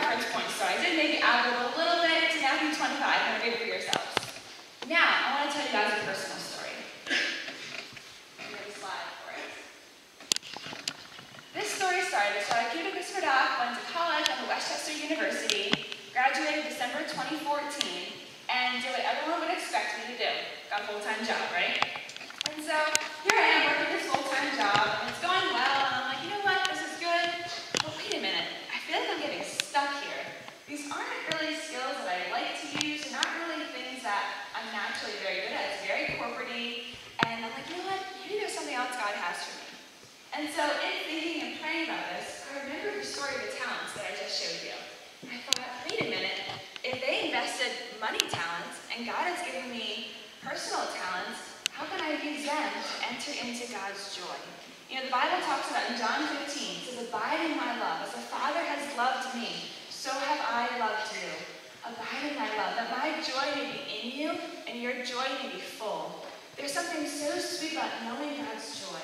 reference points, so I did maybe add a little bit to Matthew 25, and read it for yourselves. Now, I want to tell you guys a personal story. This story started, so I came to Christopher Dock, went to college at the West Chester University, graduated December 2014, and did what everyone would expect me to do. Got a full-time job, right? And so, here I am working this full-time job, and it's going well, and I'm like, you know what, this is good, but wait a minute, I feel like I'm getting stuck here. These aren't really skills that I like to use, they're not really things that I'm naturally very good at. It's very corporate and I'm like, you know what, maybe there's something else God has for me. And so in thinking and praying about this, I remember the story of the talents that I just showed you. I thought, wait a minute, if they invested money talents, and God has given me personal talents, how can I use them to enter into God's joy? You know, the Bible talks about in John 15, it says, Abide in my love. As the Father has loved me, so have I loved you. Abide in my love, that my joy may be in you and your joy may be full. There's something so sweet about knowing God's joy.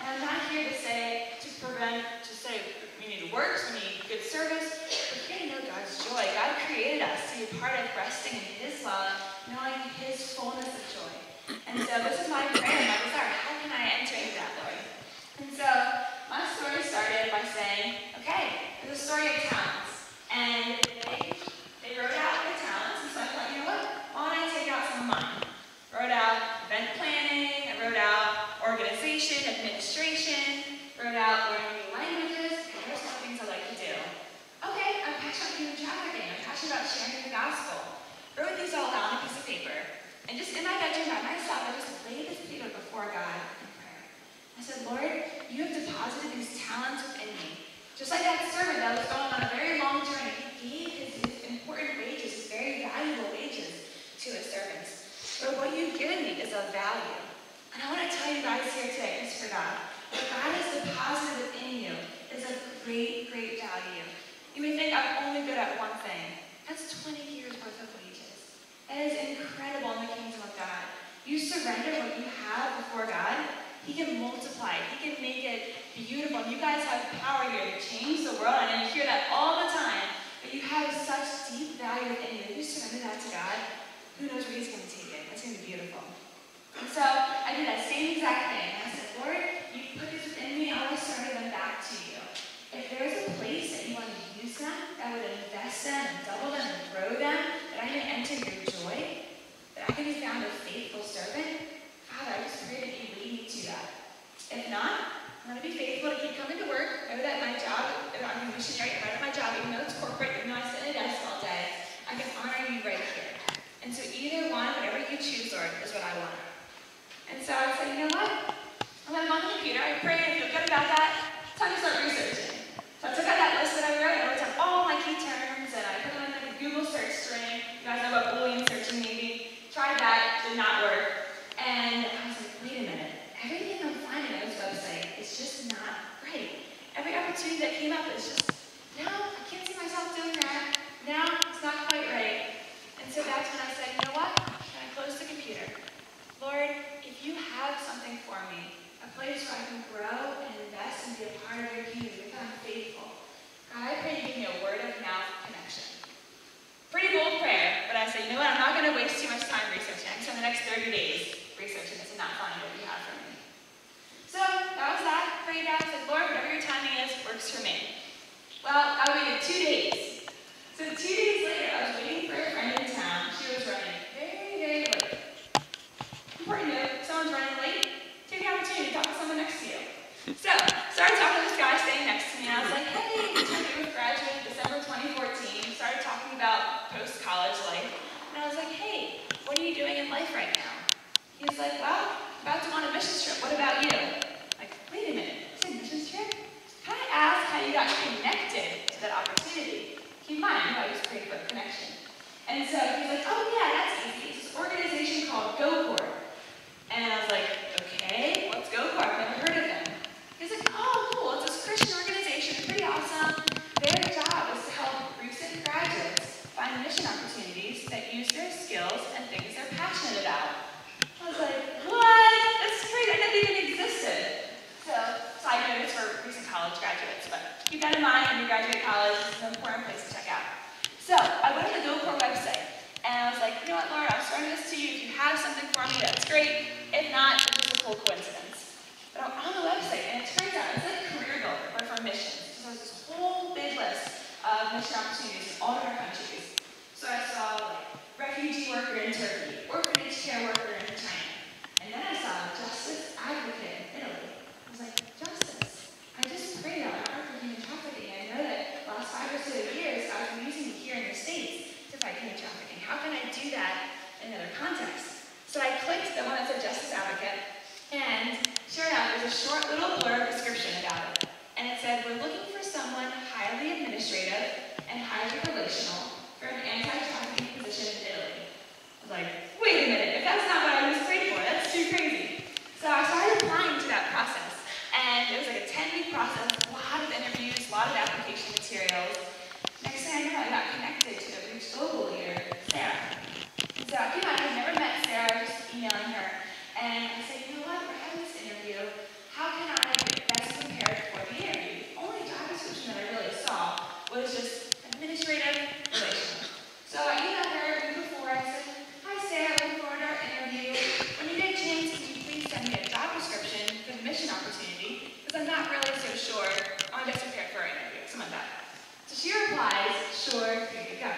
And I'm not here to say, to prevent, to say we need works, we need good service. We're here to know God's joy. God created us to be part of resting in His love, knowing His fullness of joy. And so this is my prayer, my desire. How can I enter into that, Lord? And so my story started by saying, okay, there's a story of talents. And they, they wrote out their talents, and so I thought, you know what? Why don't I take out some of mine? Wrote out event planning, I wrote out organization, administration, wrote out learning new languages, and there's some things I like to do. Okay, I'm passionate about human trafficking, I'm passionate about sharing the gospel. Wrote these all out on a piece of paper. And just in my bedroom by myself, I just laid this paper before God in prayer. I said, Lord, you have within me. Just like that servant that was going on a very long journey, he gave his, his important wages, his very valuable wages to his servants. But what you've given me is of value. And I want to tell you guys here today, it's for God. What God has deposited within you is of great, great value. You may think I'm only good at one thing. That's 20 years worth of wages. That is incredible in the kingdom of God. You surrender what you have before God, He can multiply it. He can make it beautiful. You guys have power here to change the world, and you hear that all the time. But you have such deep value within you. If you surrender that to God, who knows where He's going to take it? It's going to be beautiful. And so I did that same exact thing. I said, Lord, you put this within me. I want to surrender them back to you. If there's a place that you want to use them, that would invest them and double them and grow them, that I may enter your joy, that I can be found a faithful servant, Father, I just pray that you lead me to that. If not, I'm going to be faithful to keep coming to work. Know that my job, I'm a missionary, right at my job, even though it's corporate, even though I sit at a desk all day, I can honor you right here. And so either one, whatever you choose, Lord, is what I want. And so I said, you know what? I'm going to go on the computer. I pray and feel good about that. Time to start researching. So I took out that list that I wrote, and I wrote down all my key terms, and I put them in the Google search string. You guys know about Boolean searching, maybe. Tried that, did not work. And I was like, wait a minute. Everything I'm finding on this website is just not right. Every opportunity that came up is just, no, I can't see myself doing that. No, it's not quite right. And so that's when I said, you know what? Can I close the computer? Lord, if you have something for me, a place where I can grow and invest and be a part of your kingdom, become faithful. God, I pray you give me a word of mouth connection. Pretty bold prayer, but I said, you know what, I'm not going to waste too much time researching. I can spend the next 30 days researching this and not find what you have for me. So that was said, Lord, whatever your timing is, works for me. Well, I waited two days. So two days later, I was waiting for a friend in town. She was running very, very late. Important note, someone's running late, take the opportunity to talk to someone next to you. So, started talking to this guy staying next to me, and I was like, hey, we graduated December 2014, started talking about post-college life, and I was like, hey, what are you doing in life right now? He was like, well, about to go on a mission trip, what about you? Like, wait a minute, you said mission trip? Can I ask how you got connected to that opportunity? Keep in mind, I was pretty good connection. And so he was like, oh yeah, that's easy. It's this organization called GoCorps. And I was like, okay, what's GoCorps? I've never heard of them. He's like, oh, cool, it's this Christian organization, pretty awesome. Their job is to help recent graduates find mission opportunities that use their skills and things they're passionate about. I was like, what? That's great, I didn't even existed. So, side note, it's for recent college graduates, but keep that in mind when you graduate college, it's an important place to check out. So I went to the GoCorps website, and I was like, you know what, Laura, I'm starting this to you. If you have something for me, that's great. If not, it's just a cool coincidence. But I'm on the website, and it turns out it's like Career Builder, but for missions. So there's this whole big list of mission opportunities in all different countries. So I saw like refugee worker in Turkey, orphanage care worker in China, and then I saw justice advocate in Italy. I was like, justice. I just prayed out loud for human trafficking. I know that the last five or so years I've been using it here in the States to fight human trafficking. How can I do that in another context? So I clicked the one that said justice advocate, and sure enough, there's a short little blurb description about it. And it said, we're looking for someone highly administrative and highly relational for an anti-trafficking position in Italy. I was like, wait a minute, if that's not what I was prayed for, that's too crazy. So I started applying to that process. And it was like a 10-week process, a lot of interviews, a lot of application materials. Next thing I know, I got connected to the Reach Global leader, Sarah. And so, you know, I had never met Sarah, just emailing her. And I said, you know what, we're having this interview. How can I get best prepared for the interview? The only job description that I really saw was just administrative relations. So I emailed her the week before. I said, hi Sarah, looking forward to our interview. When you get a chance, can you please send me a job description for the mission opportunity? Because I'm not really so sure I'm best prepared for our interview, something like that. So she replies, sure, here you go.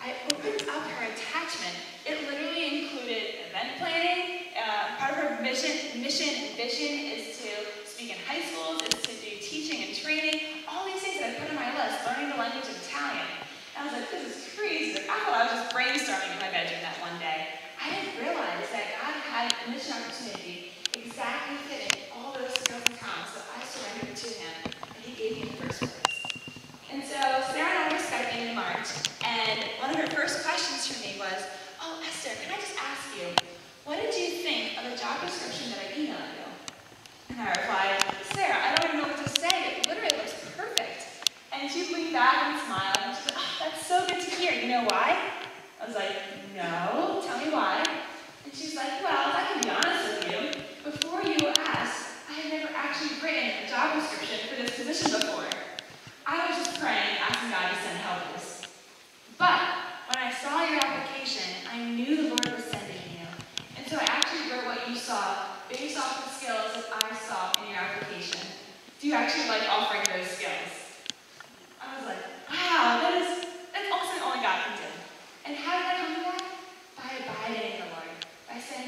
I opened up her attachment. It literally included event planning. Uh, part of her mission, mission and vision is to speak in high schools, is to do teaching and training. All these things that I put on my list, learning the language of Italian. And I was like, this is crazy. I thought I was just brainstorming in my bedroom that one day. I didn't realize that God had a mission opportunity exactly fitting all those skills and talents that I surrendered to Him and He gave me in the first place. And so Sarah and I were Skyping in March, and one of her first questions for me was, oh, Esther, can I just ask you, what did you think of the job description that I emailed you? And I replied, Sarah, I don't even know what to say. It literally looks perfect. And she leaned back and smiled, and she said, oh, that's so good to hear. You know why? I was like, no, tell me why. And she's like, well, I can be honest with you. Before you asked, I had never actually written a job description for this position before. I was just praying, asking God to send helpers. But when I saw your application, I knew the Lord was sending you. And so I actually wrote what you saw based off the skills that I saw in your application. Do you actually like offering those skills? I was like, wow, that is that's awesome only God can do. And how did I come to that? By abiding in the Lord.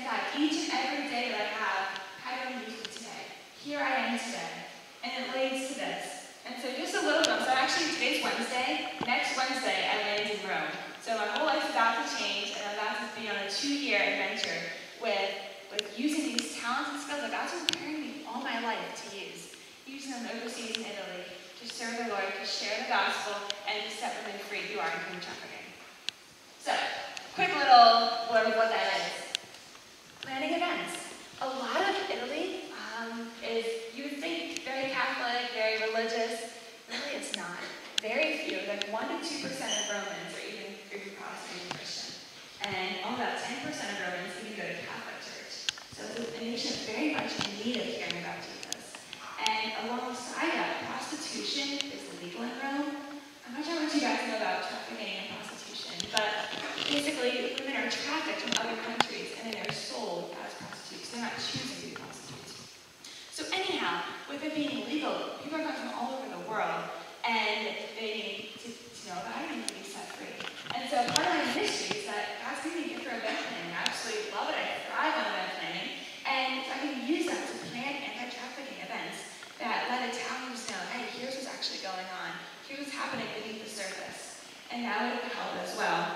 God, each and every day that I have, I use it today? Here I am today. And it leads to this. And so just a little bit. So actually today's Wednesday. Next Wednesday I land in Rome. So my whole life is about to change and I'm about to be on a two-year adventure with, with using these talents and skills that God's been preparing me all my life to use. Using them overseas in Italy to serve the Lord, to share the gospel, and to set women free who are in human trafficking. So, quick little blurb of what that is. Planning events. A lot of Italy um, is, you would think, very Catholic, very religious. Really, it's not. Very few, like 1% to 2% of Romans are even, even Protestant and Christian. And only about 10% of Romans even go to Catholic Church. So it's a nation very much in need of hearing about Jesus. And alongside that, prostitution is legal in Rome. I'm not sure what you guys know about trafficking and prostitution, but basically, women are trafficked from other countries and then they're sold as prostitutes. They're not choosing to be prostitutes. So anyhow, with it being illegal, people are coming from all over the world and they need to, to know about it and to be set free. And so part of my ministry is that God's giving me a gift for event planning. I absolutely love it. I thrive on event planning. And so I can use that to plan anti-trafficking events that let Italians know, hey, here's what's actually going what's happening beneath the surface. And that would help as well.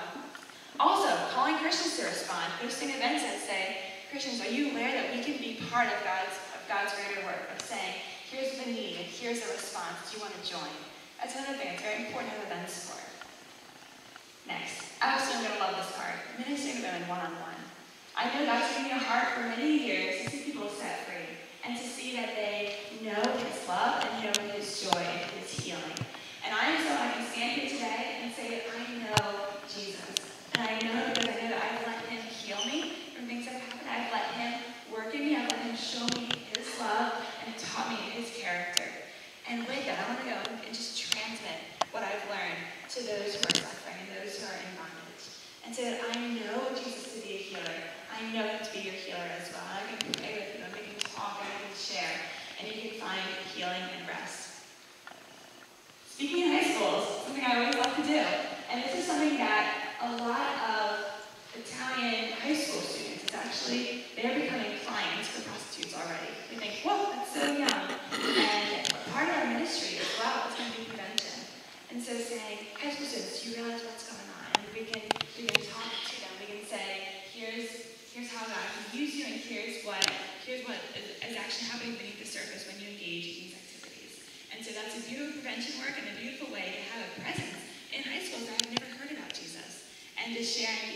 Also, calling Christians to respond, hosting events that say, Christians, are you aware that we can be part of God's, of God's greater work of saying, here's the need and here's a response. Do you want to join? That's another thing. It's very important to have events for. Next, I also am going to love this part. Ministering to women one-on-one. I know God's given me a heart for many years to see people set free and to see that they know His love and know to those who are suffering and those who are in bondage. And so that I know Jesus to be a healer. I know him to be your healer as well. I can pray with you and we can talk and we can share and you can find healing and rest. Speaking in high schools, something I always love to do. And this is something that a lot of Italian high school students is actually, they're becoming clients for prostitutes already. They think, whoa, that's so young. sharing